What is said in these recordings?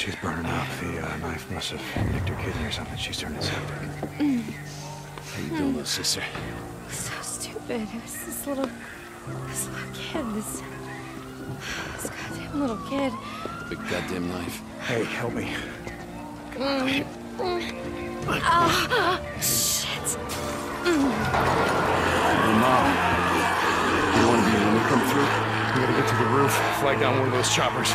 Yeah, she's burning up. The uh, knife must have nicked her kidney or something. She's turning septic. How you doing, little sister? So stupid. It was this little, this little kid. This, this goddamn little kid. Big goddamn knife. Hey, help me. Shit. Hey, Mom. You want to be when we come through? We gotta get to the roof, flag down one of those choppers.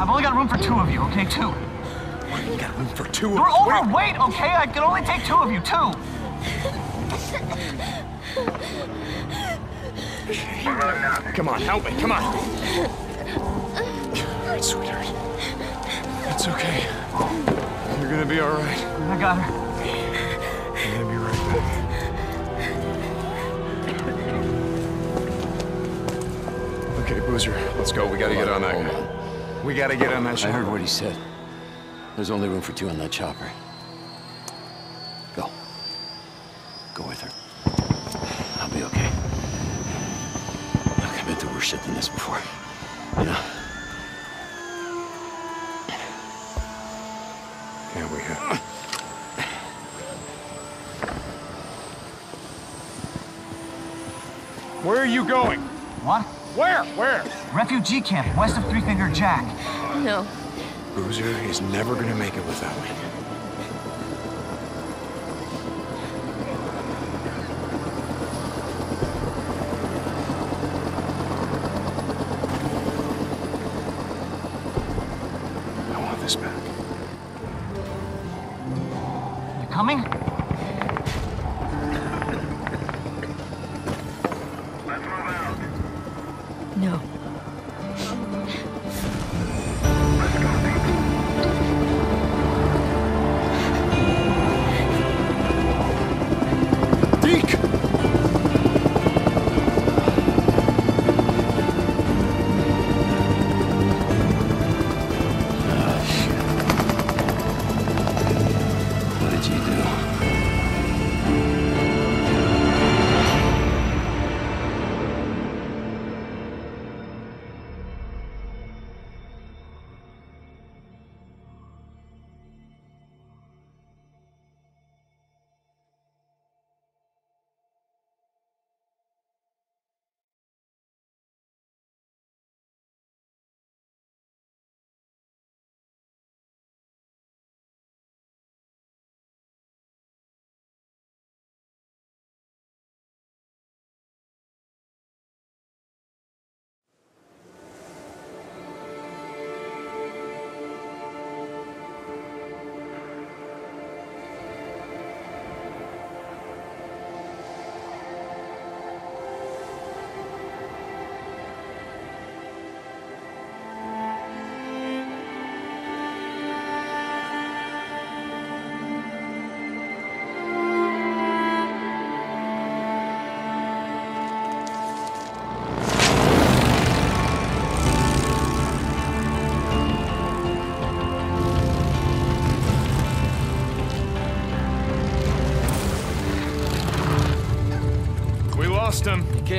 Shit. I've only got room for two of you, okay? Two. You got room for two You're of Wait. overweight, okay? I can only take two of you, two. Come on, help me. Come on. All right, sweetheart. It's okay. You're gonna be all right. I got her. I'm gonna be right back. Okay, Boozer, let's go. We gotta get on that Hold guy. We gotta get on that chopper. I heard what he said. There's only room for two on that chopper. Refugee camp west of Three Finger Jack. No. Boozer is never gonna make it without me.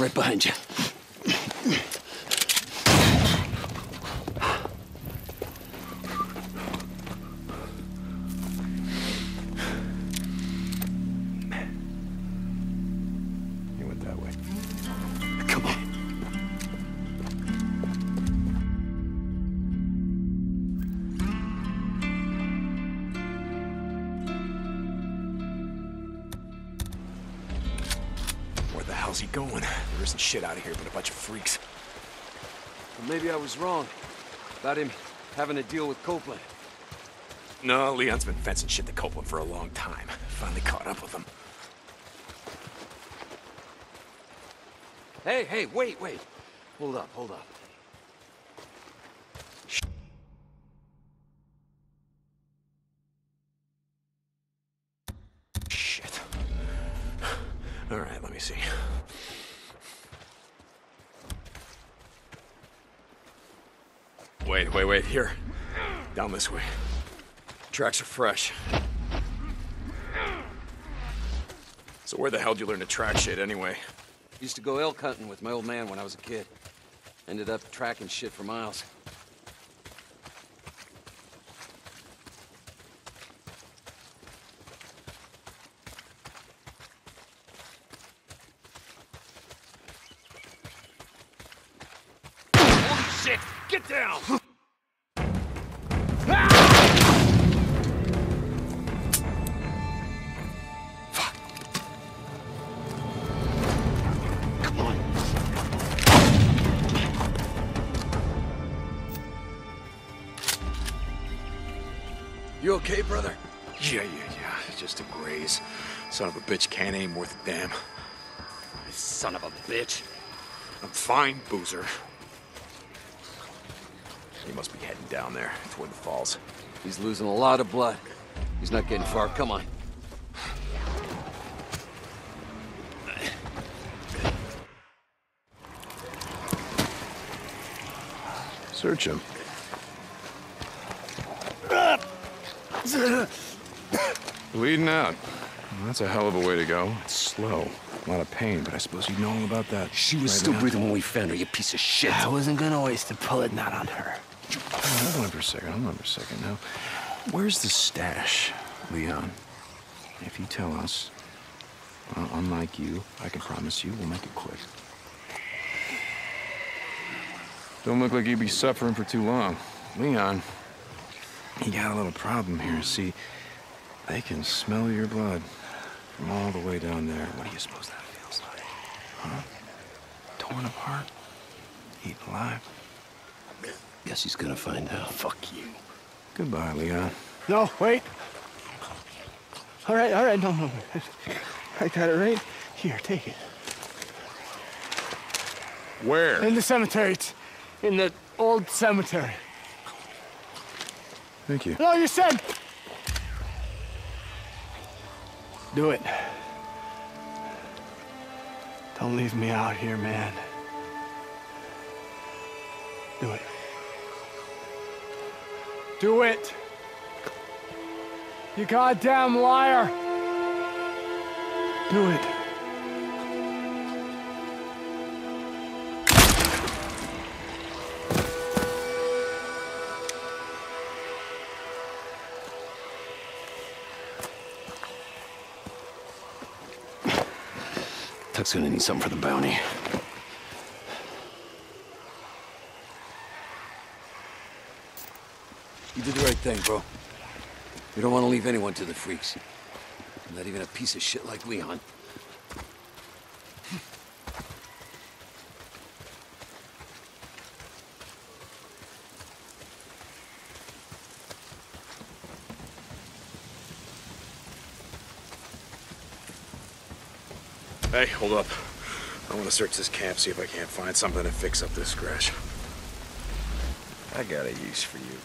Right behind you. Maybe I was wrong about him having to deal with Copeland. No, Leon's been fencing shit to Copeland for a long time. Finally caught up with him. Hey, hey, wait, wait. Hold up, hold up. Shit. All right, let me see. Wait, wait, wait. Here. Down this way. Tracks are fresh. So where the hell did you learn to track shit anyway? Used to go elk hunting with my old man when I was a kid. Ended up tracking shit for miles. Shit! Get down! Ah! Come on. You okay, brother? Yeah, yeah, yeah. Just a graze. Son of a bitch can't aim worth a damn. Son of a bitch. I'm fine, Boozer. He must be heading down there toward the falls. He's losing a lot of blood. He's not getting far. Come on. Search him. Bleeding out. Well, that's a hell of a way to go. It's slow. A lot of pain, but I suppose you know all about that. She was right still now. breathing when we found her, you piece of shit. I wasn't gonna waste a bullet not on her. Hold on for a second. Hold on for a second. Now, where's the stash, Leon? If you tell us, well, unlike you, I can promise you we'll make it quick. Don't look like you'd be suffering for too long. Leon, you got a little problem here. See, they can smell your blood from all the way down there. What do you suppose that feels like? Huh? Torn apart? Eaten alive? Guess he's gonna find out. Fuck you. Goodbye, Leon. No, wait. All right, all right, no, no. I got it right here. Take it. Where? In the cemetery. It's in the old cemetery. Thank you. No, you said. Do it. Don't leave me out here, man. Do it. Do it. You goddamn liar. Do it. Tuck's gonna need something for the bounty. You did the right thing, bro. We don't want to leave anyone to the freaks. Not even a piece of shit like Leon. Hey, hold up. I want to search this camp, see if I can't find something to fix up this scratch. I got a use for you.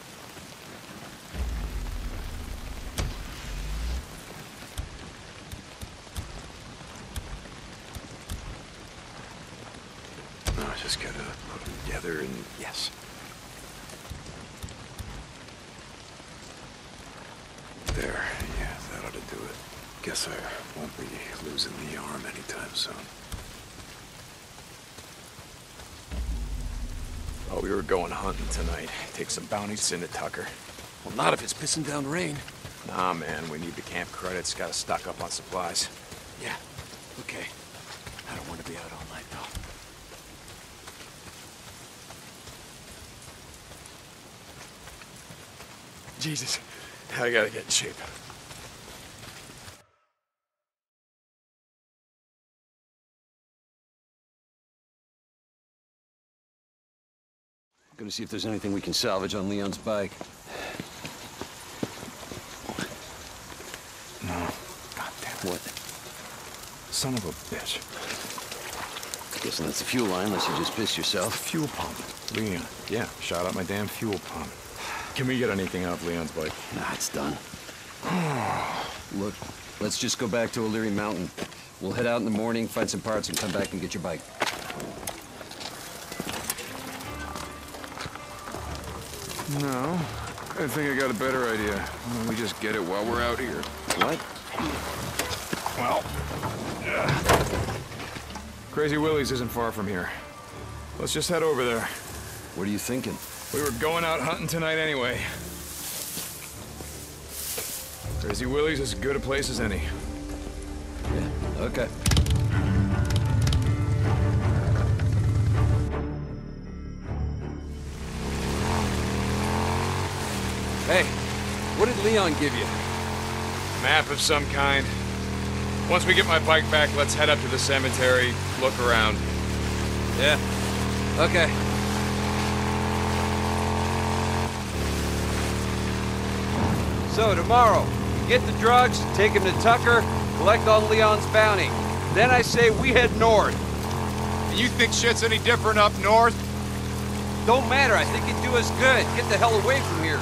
just gotta put them together and yes. There, yeah, that ought to do it. Guess I won't be losing the arm anytime soon. Oh, we were going hunting tonight. Take some bounties into Tucker. Well, not if it's pissing down rain. Nah, man, we need the camp credits. Gotta stock up on supplies. Yeah, okay. I don't want to be out all night, though. Jesus, I gotta get in shape. Gonna see if there's anything we can salvage on Leon's bike. No. God damn it. What? Son of a bitch. Guessing that's the fuel line, unless you just pissed yourself. Fuel pump. Leon. Yeah, shot out my damn fuel pump. Can we get anything off Leon's bike? Nah, it's done. Look, let's just go back to O'Leary Mountain. We'll head out in the morning, find some parts, and come back and get your bike. No. I think I got a better idea. Why don't we just get it while we're out here? What? Well... uh, Crazy Willie's isn't far from here. Let's just head over there. What are you thinking? We were going out hunting tonight anyway. Crazy Willie's is as good a place as any. Yeah, okay. Hey, what did Leon give you? Map of some kind. Once we get my bike back, let's head up to the cemetery, look around. Yeah. Okay. So tomorrow, get the drugs, take him to Tucker, collect on Leon's bounty. Then I say we head north. You think shit's any different up north? Don't matter, I think it'd do us good. Get the hell away from here.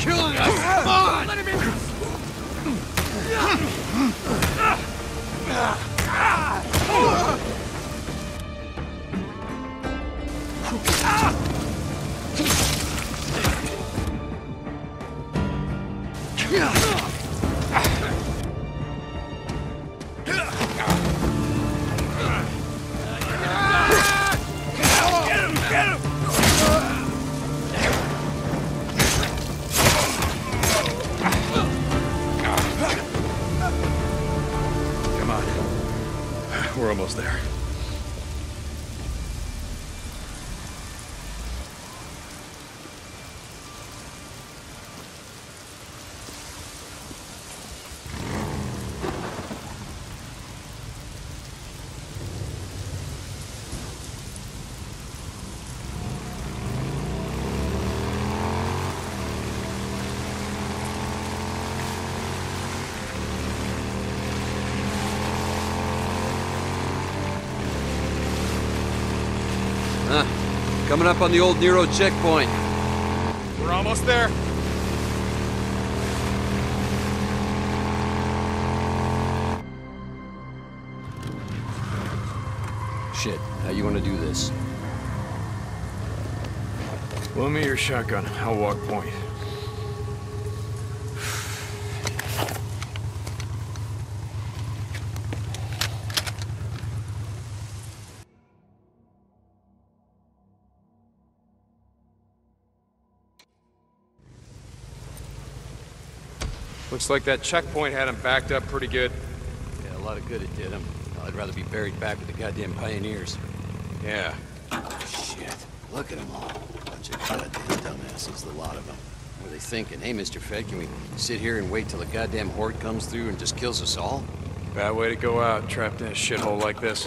Killing us! Come on! Let him in! Come Coming up on the old NERO checkpoint. We're almost there. Shit, how you want to do this? Loan me your shotgun. I'll walk point. Looks like that checkpoint had him backed up pretty good. Yeah, a lot of good it did him. I'd rather be buried back with the goddamn pioneers. Yeah. Shit. Look at them all. Bunch of goddamn dumbasses, the lot of them. What are they thinking? Hey, Mr. Fed, can we sit here and wait till the goddamn horde comes through and just kills us all? Bad way to go out, trapped in a shithole like this.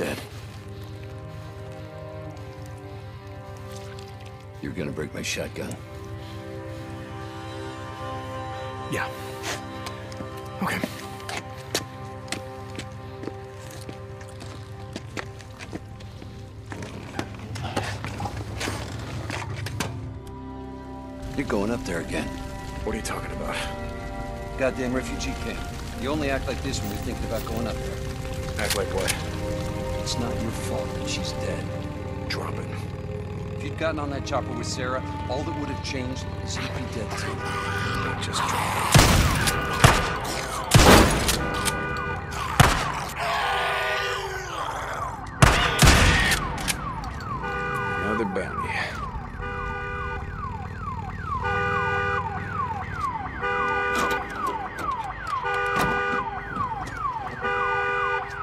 Dead. You're gonna break my shotgun. Yeah. Okay. You're going up there again. What are you talking about? Goddamn refugee camp. You only act like this when you're thinking about going up there. Act like what? It's not your fault that she's dead. Drop it. If you'd gotten on that chopper with Sarah, all that would have changed is you'd be dead too. Just drop it. Another bounty.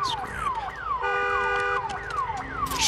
Scrap.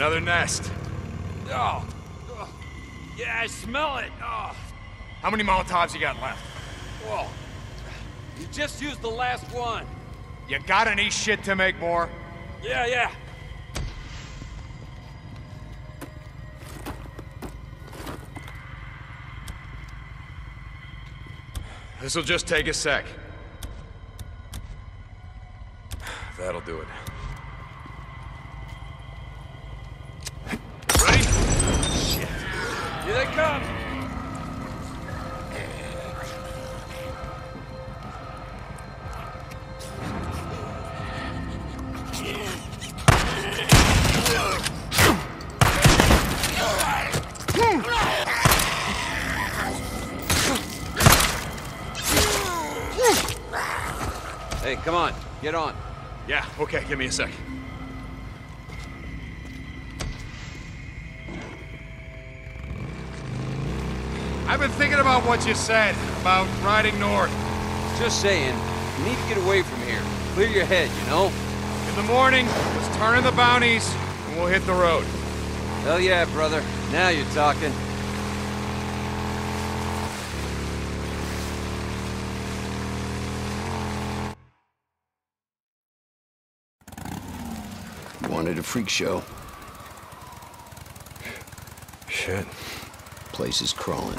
Another nest. Oh. oh. Yeah, I smell it. Oh. How many Molotovs you got left? Whoa. You just used the last one. You got any shit to make more? Yeah, yeah. This'll just take a sec. Get on. Yeah, okay, give me a sec. I've been thinking about what you said about riding north. Just saying, you need to get away from here. Clear your head, you know? In the morning, let's turn in the bounties, and we'll hit the road. Hell yeah, brother. Now you're talking. A freak show. Shit. Place is crawling.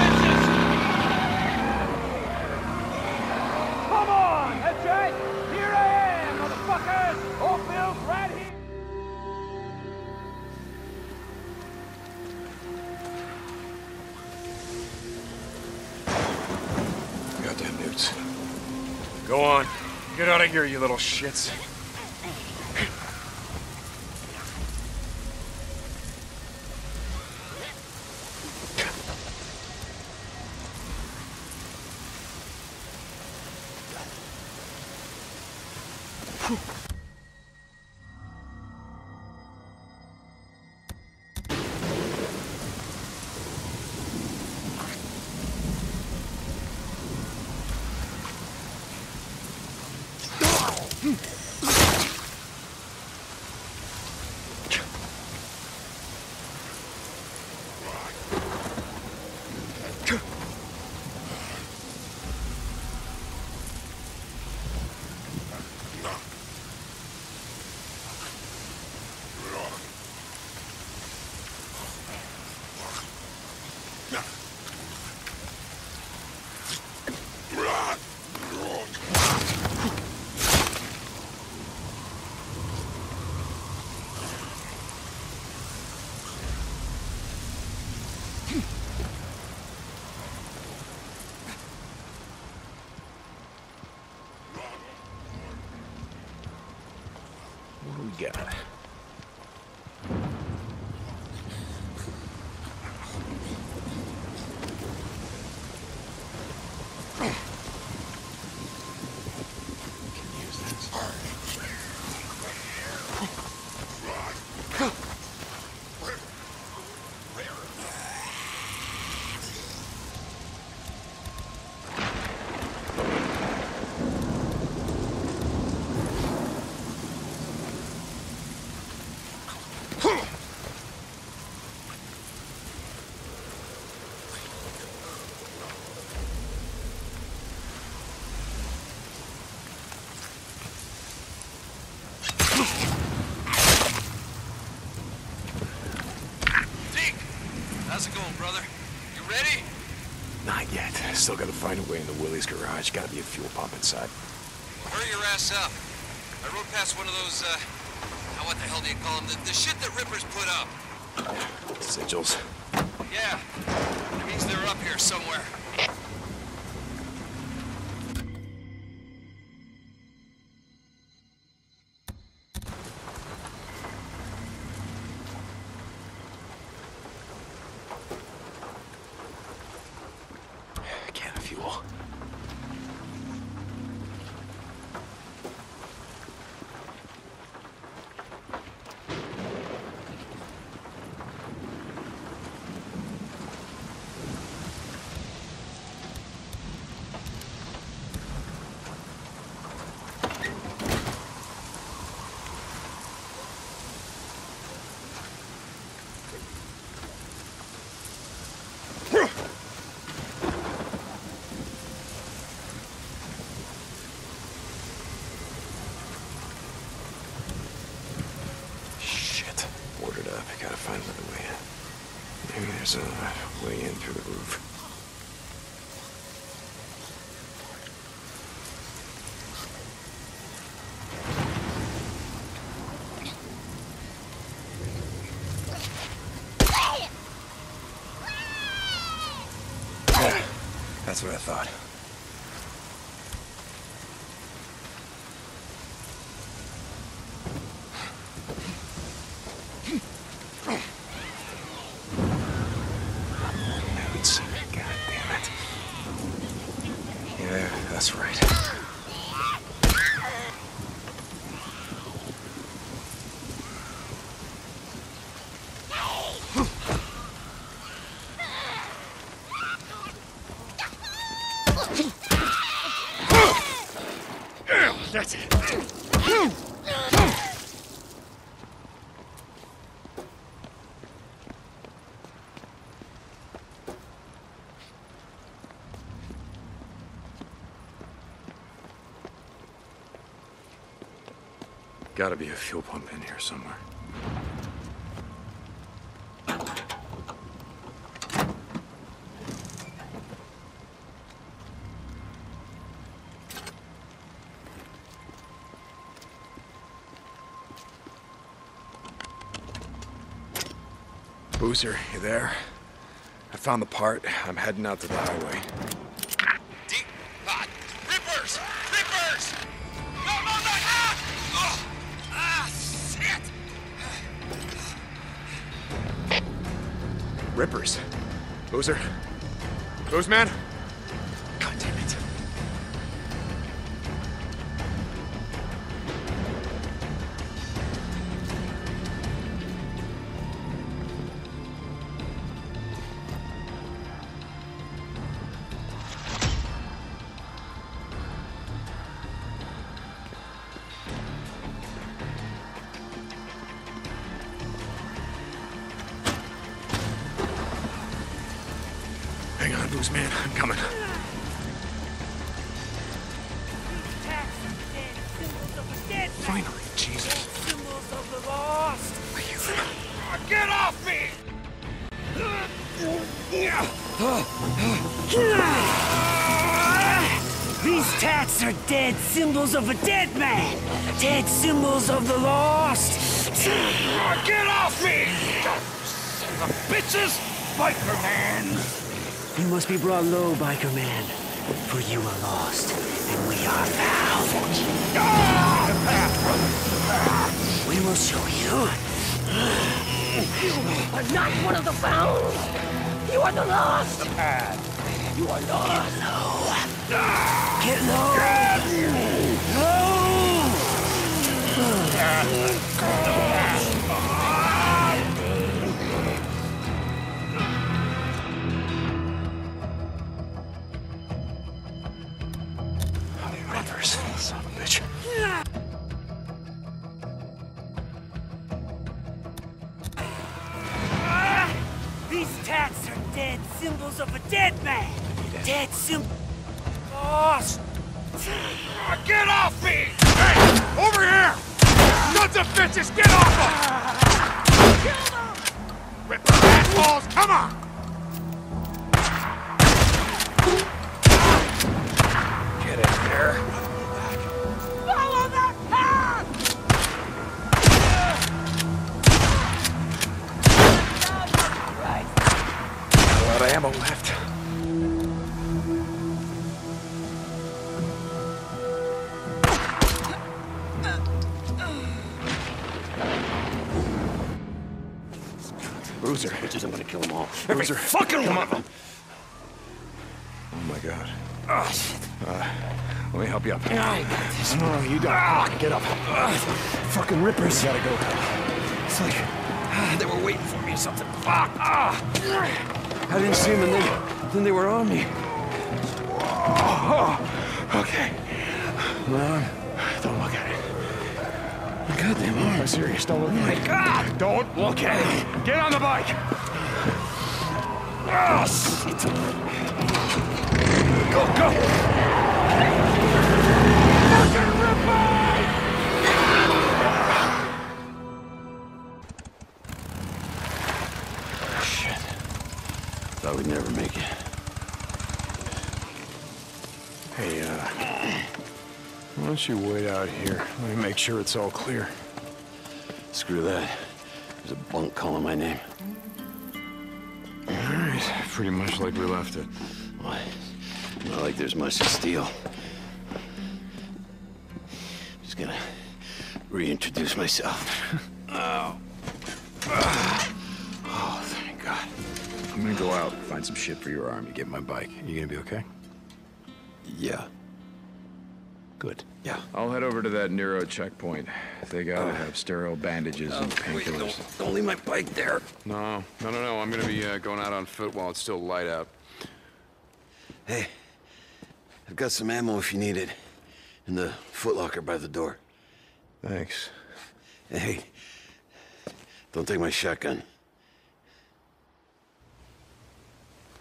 Go on. Get out of here, you little shits. How's it going, brother? You ready? Not yet. Still gotta find a way into Willie's garage. Gotta be a fuel pump inside. Hurry your ass up. I rode past one of those, uh, Now what the hell do you call them? The, the shit that Rippers put up. Sigils. Yeah. It means they're up here somewhere. What I thought. Boots. God damn it. Yeah, that's right. That's it. Gotta be a fuel pump in here somewhere. Boozer, you there? I found the part. I'm heading out to the highway. Rippers. Boozer. Boozman? God Boozman. I'm coming. Finally, Jesus. Symbols of the lost. Get off me! These tats are dead symbols of a dead man. Dead symbols of the lost. Get off me! Son of bitches! Biker man! You must be brought low, biker man. For you are lost, and we are found. We will show you. You are not one of the found. You are the lost. The path. You are lost. Get low. Get Rippers. Bitches, get off them! Ripper assholes, come on! Serious. Don't look at it. God! Don't look at it. Get on the bike. Oh, shit. Go, go. Shit. Thought we'd never make it. Hey, uh, why don't you wait out here? Let me make sure it's all clear. Screw that. There's a bunk calling my name. All right, pretty much like we left it. Why? Not like there's much to steal. Just gonna reintroduce myself. oh. Oh, thank God. I'm gonna go out, find some shit for your arm. You get my bike. You gonna be okay? Yeah. Good. Yeah. I'll head over to that NERO checkpoint. They gotta have sterile bandages and Wait, painkillers. don't, don't leave my bike there. No, no, no, no. I'm gonna be uh, going out on foot while it's still light out. Hey, I've got some ammo if you need it. In the footlocker by the door. Thanks. Hey, don't take my shotgun.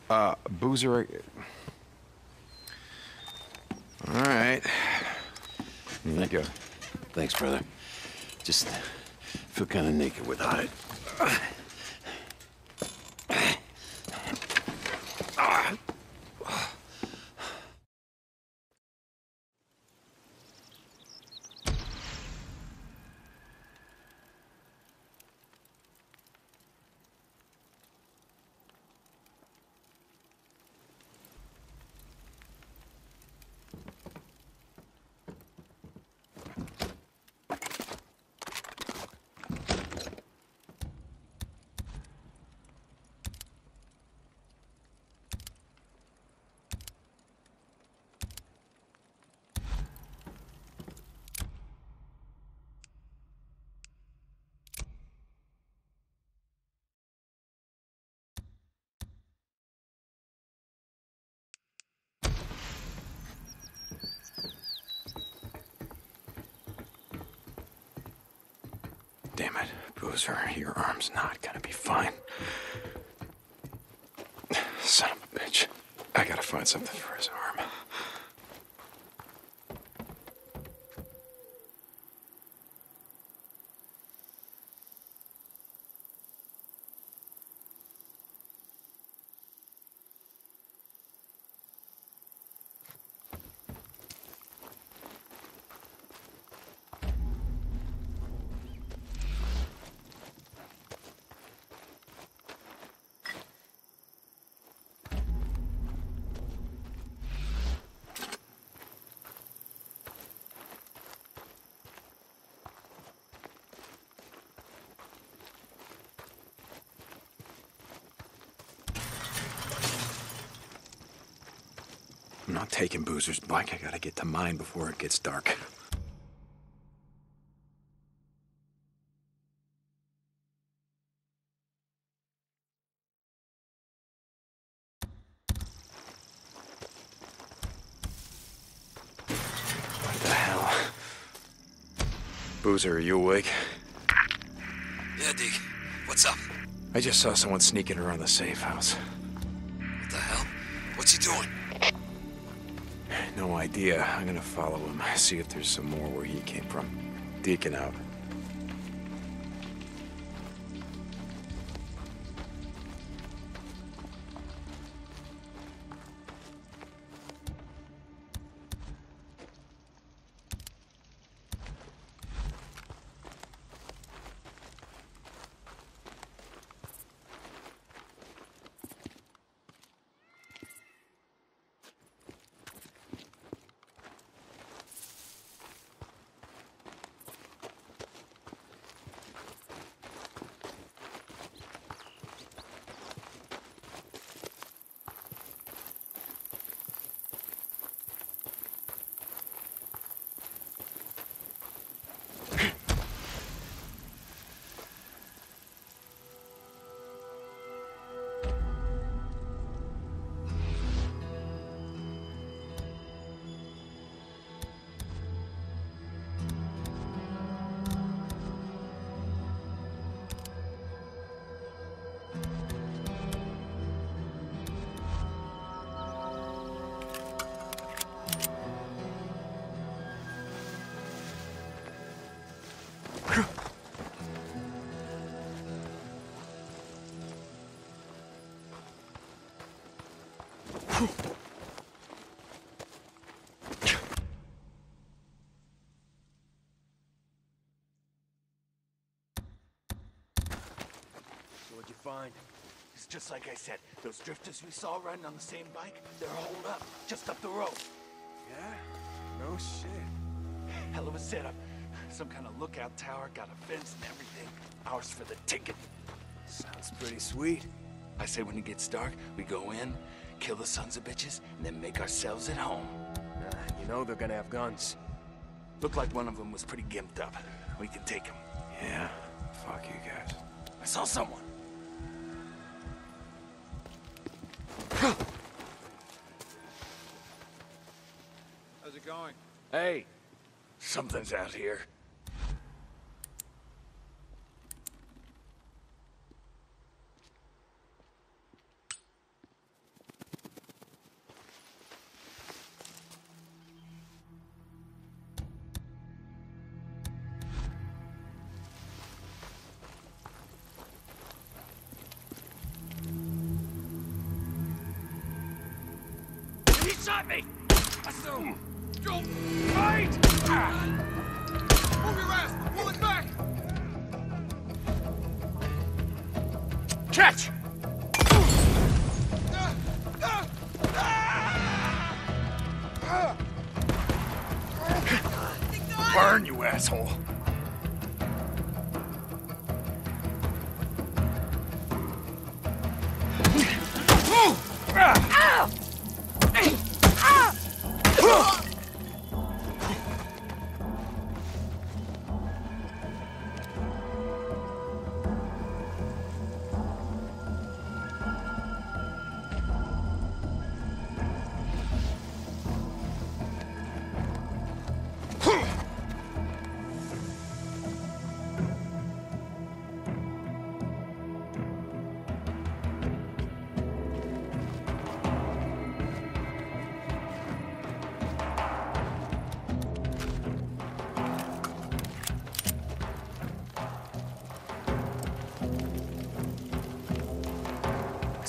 Uh, Boozer. All right. Here you go. Thanks, brother. Just feel kind of naked without it. Damn it, Boozer. Your arm's not gonna be fine. Son of a bitch. I gotta find something for his arm. Taking Boozer's bike. I gotta get to mine before it gets dark. What the hell? Boozer, are you awake? Yeah, Deke. What's up? I just saw someone sneaking around the safe house. What the hell? What's he doing? Idea. I'm gonna follow him, see if there's some more where he came from. Deacon out. So what'd you find? It's just like I said. Those drifters we saw riding on the same bike, they're holed up just up the road. Yeah? No shit. Hell of a setup. Some kind of lookout tower, got a fence and everything. Ours for the ticket. Sounds pretty sweet. I say when it gets dark, we go in, kill the sons of bitches, and then make ourselves at home. Nah, you know they're gonna have guns. Looked like one of them was pretty gimped up. We can take him. Yeah? Fuck you guys. I saw someone. How's it going? Hey, something's out here.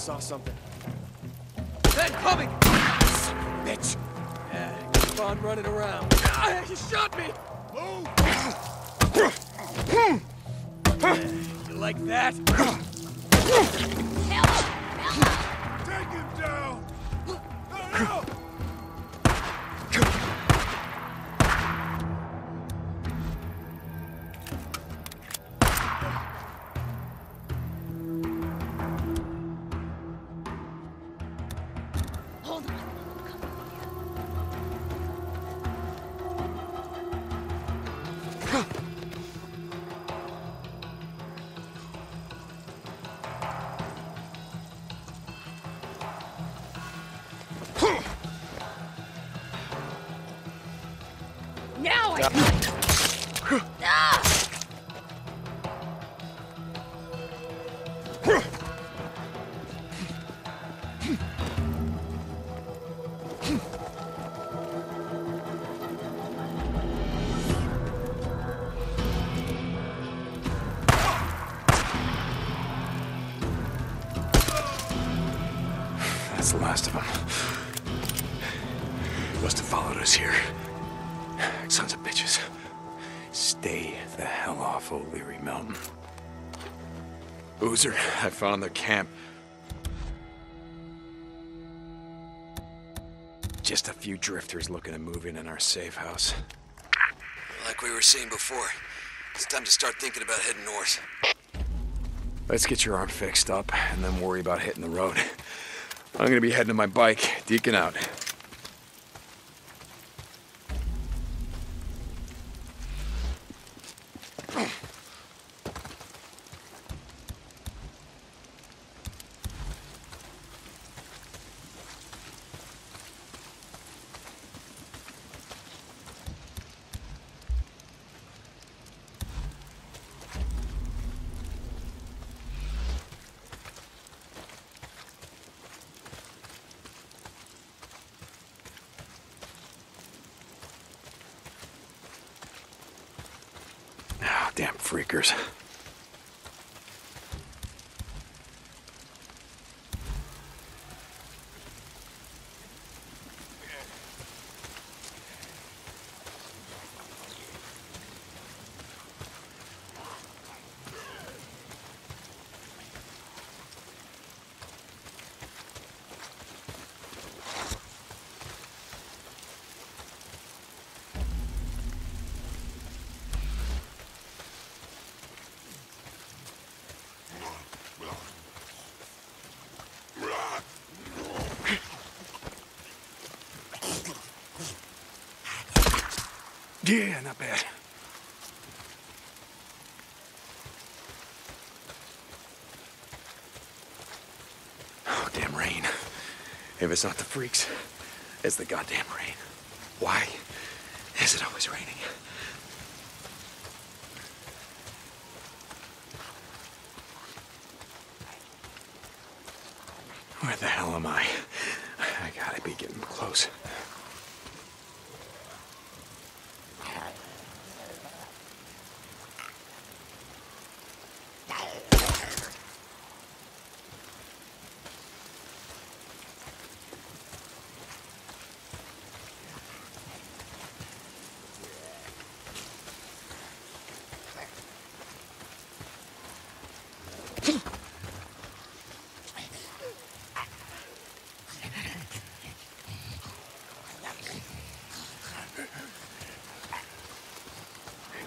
Saw something. Then coming! Bitch! Yeah, good fun running around. Ah, he shot me! You like that? Take him down! Found their camp. Just a few drifters looking to move in in our safe house. Like we were seeing before, it's time to start thinking about heading north. Let's get your arm fixed up and then worry about hitting the road. I'm gonna be heading to my bike. Deacon out. Ah, damn freakers. Yeah, not bad. Oh, damn rain. If it's not the freaks, it's the goddamn rain. Why is it always raining? Where the hell am I? I gotta be getting close.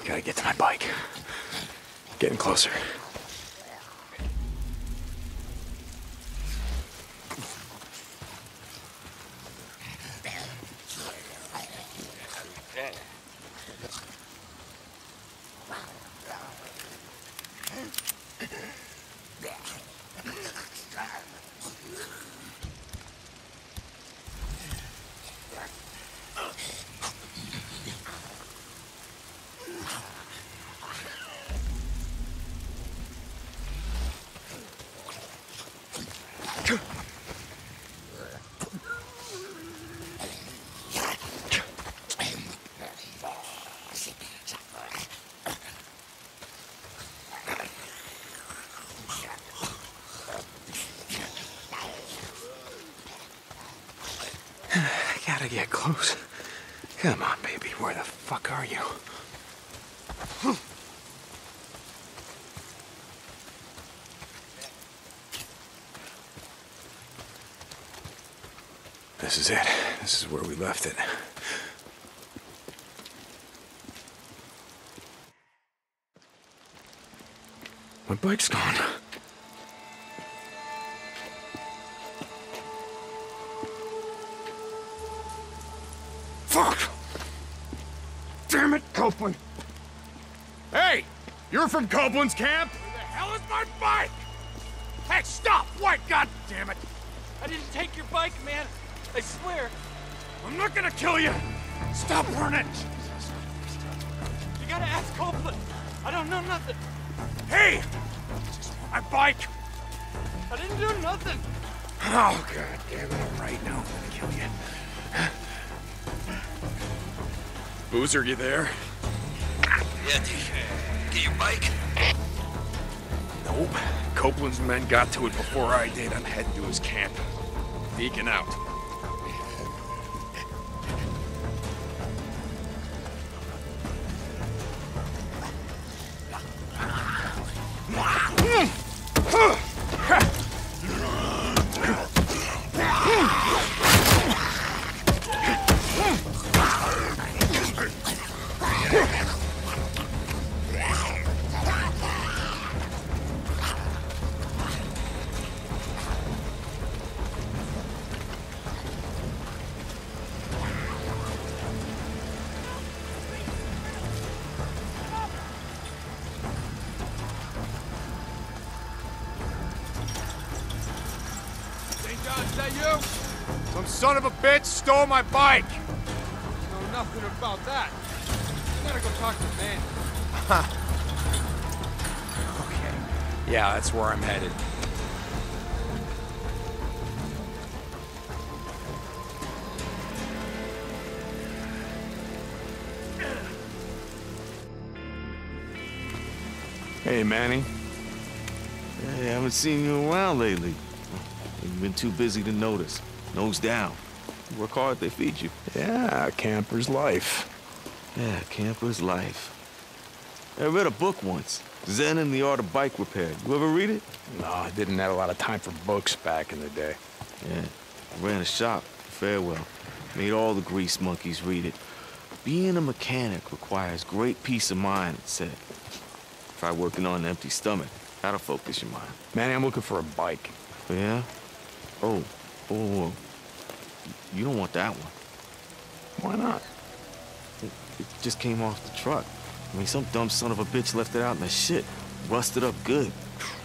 Gotta get to my bike. Getting closer. Get close. Come on, baby. Where the fuck are you? This is it. This is where we left it. My bike's gone. Fuck! Damn it, Copeland! Hey! You're from Copeland's camp? Where the hell is my bike? Hey, stop! What? God damn it! I didn't take your bike, man. I swear. I'm not gonna kill you! Stop running! You gotta ask Copeland. I don't know nothing. Hey! My bike! I didn't do nothing. Oh, god damn it. Right now, I'm gonna kill you. Boozer, you there? Yeah. Get your bike? Nope. Copeland's men got to it before I did. I'm heading to his camp. Deacon out. Stole my bike! Know nothing about that. You gotta go talk to man. Okay. Yeah, that's where I'm headed. Hey, Manny. Hey, I haven't seen you around lately. You've been too busy to notice. Nose down. You work hard, they feed you. Yeah, camper's life. Yeah, camper's life. I read a book once. Zen and the Art of Bike Repair. You ever read it? No, I didn't have a lot of time for books back in the day. Yeah. I ran a shop, Farewell. Made all the grease monkeys read it. Being a mechanic requires great peace of mind, it said. Try working on an empty stomach. That'll focus your mind. Manny, I'm looking for a bike. Yeah? Oh, oh, oh. You don't want that one. Why not? It just came off the truck. I mean, some dumb son of a bitch left it out in the shit. Rusted up good.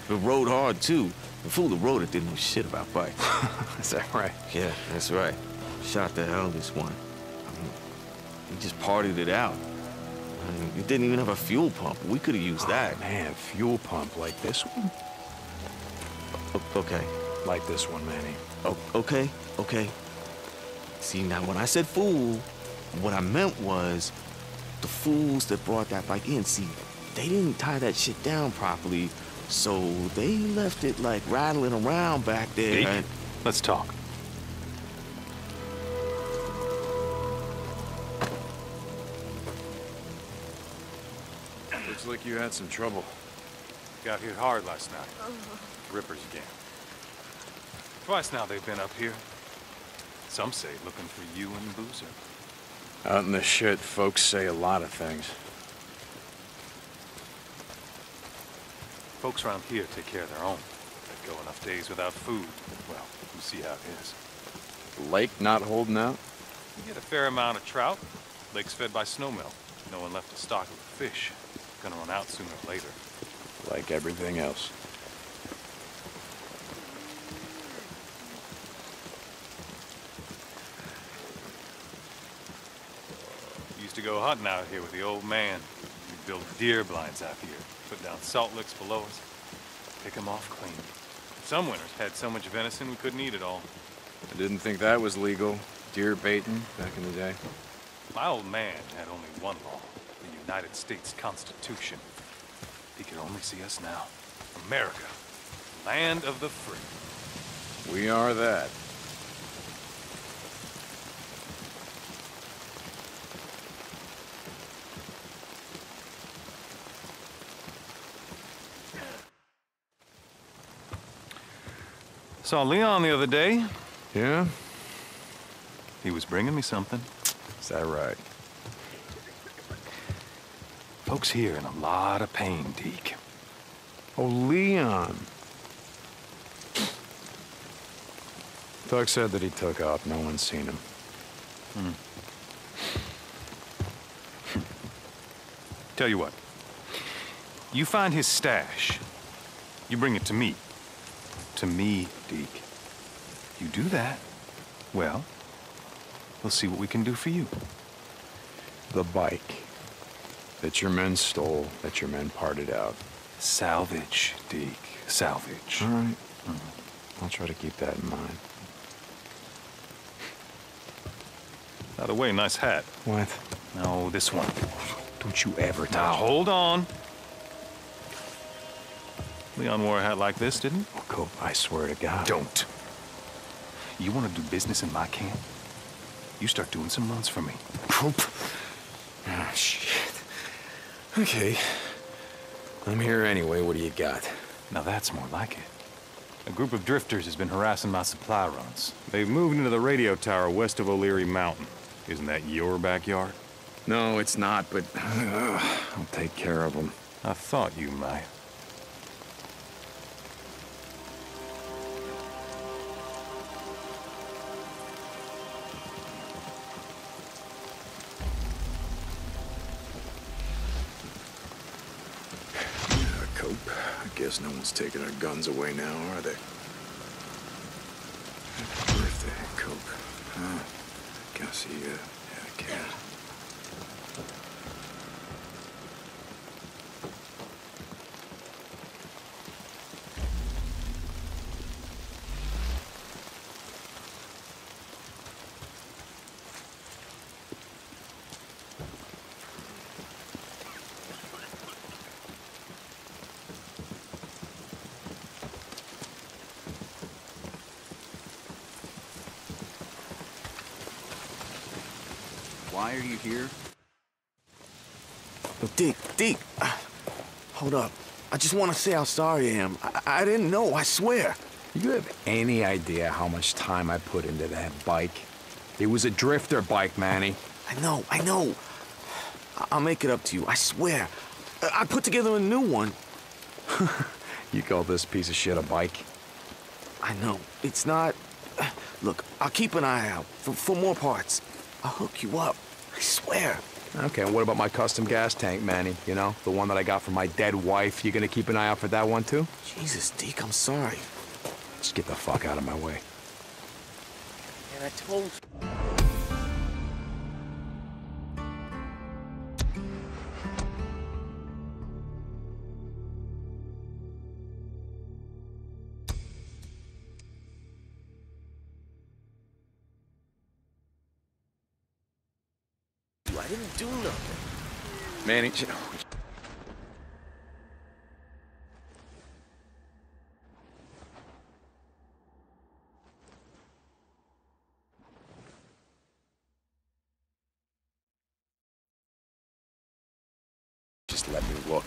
It rode hard, too. The fool that rode it didn't know shit about bikes. Is that right? yeah, that's right. Shot the eldest one. I mean, he just partied it out. I mean, it didn't even have a fuel pump. We could have used oh, that. Oh, Man, fuel pump like this one? O- okay. Like this one, Manny. O- okay, okay. See, now when I said fool, what I meant was the fools that brought that bike in. See, they didn't tie that shit down properly, so they left it like rattling around back there. Deke, and- let's talk. Looks like you had some trouble. Got hit hard last night. Oh. Rippers again. Twice now they've been up here. Some say looking for you and Boozer. Out in the shit, folks say a lot of things. Folks around here take care of their own. They go enough days without food. Well, you see how it is. Lake not holding out? You get a fair amount of trout. Lake's fed by snowmelt. No one left a stock of fish. Gonna run out sooner or later. Like everything else. To go hunting out here with the old man. We'd build deer blinds out here, put down salt licks below us, pick 'em off clean. Some winters had so much venison we couldn't eat it all. I didn't think that was legal. Deer baiting back in the day. My old man had only one law, the United States Constitution. He could only see us now. America, land of the free. We are that. Saw Leon the other day. Yeah? He was bringing me something. Is that right? Folks here in a lot of pain, Deke. Oh, Leon. Doug said that he took off. No one's seen him. Hmm. Tell you what. You find his stash. You bring it to me. To me, Deke. You do that, well, we'll see what we can do for you. The bike that your men stole, that your men parted out. Salvage, Deke. Salvage. All right. I'll try to keep that in mind. By the way, nice hat. What? No, this one. Don't you ever touch Now, hold on. Leon wore a hat like this, didn't he? Oh, Cope, I swear to God. Don't. You want to do business in my camp? You start doing some runs for me. Cope. Ah, shit. Okay. I'm here anyway. What do you got? Now that's more like it. A group of drifters has been harassing my supply runs. They've moved into the radio tower west of O'Leary Mountain. Isn't that your backyard? No, it's not, but I'll take care of them. I thought you might. Guess no one's taking our guns away now, are they? Happy birthday, Cope. Huh? Guess he uh, had a cat. Why are you here? Look, Dick, Dick, hold up. I just want to say how sorry I am. I, I didn't know, I swear. You have any idea how much time I put into that bike? It was a drifter bike, Manny. I know, I know. I'll make it up to you, I swear. I, I put together a new one. You call this piece of shit a bike? I know, it's not... Look, I'll keep an eye out for, for more parts. I'll hook you up, I swear. Okay, and what about my custom gas tank, Manny? You know, the one that I got for my dead wife. You gonna keep an eye out for that one, too? Jesus, Deke, I'm sorry. Just get the fuck out of my way. Man, I told nothing. Manny, you know, Just let me look.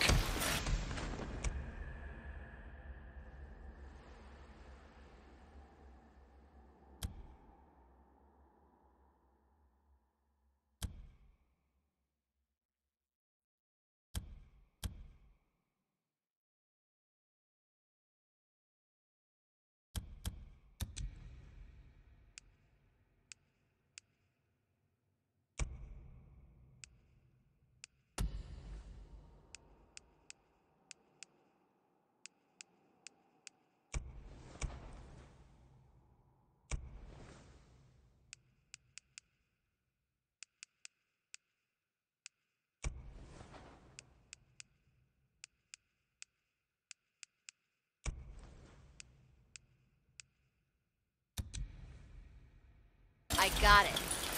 I got it.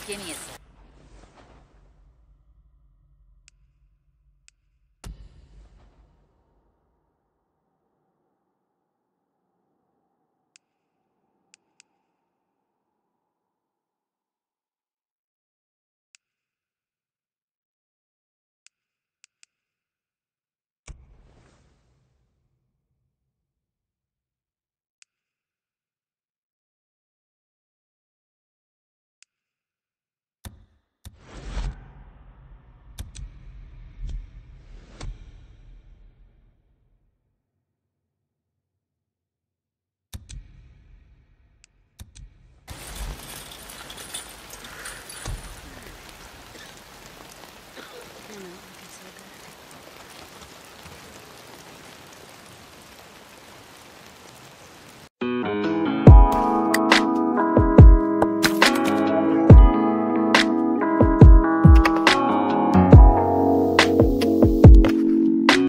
Give me a sec.